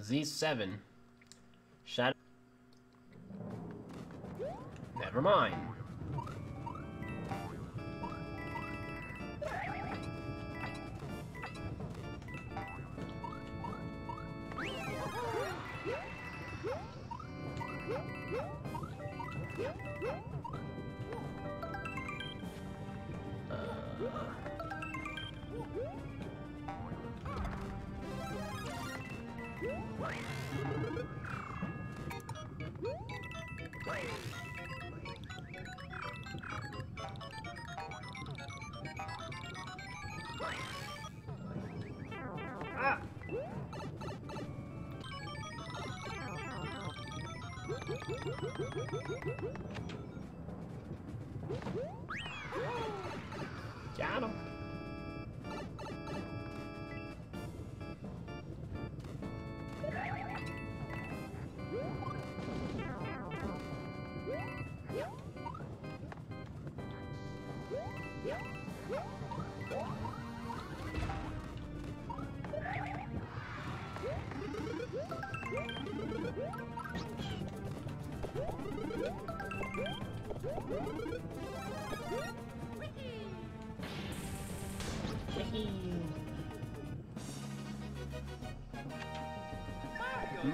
Z7. Shadow. Never mind. Ah! Ah. Got him.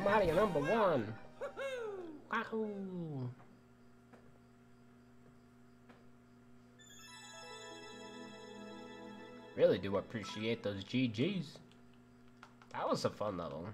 Mario number one. Wahoo! Really do appreciate those GGs. That was a fun level.